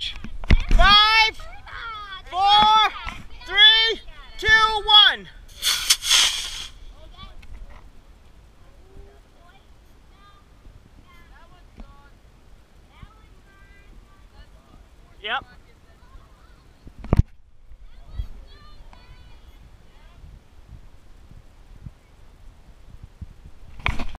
each. Five, four, three, two, one. Yep.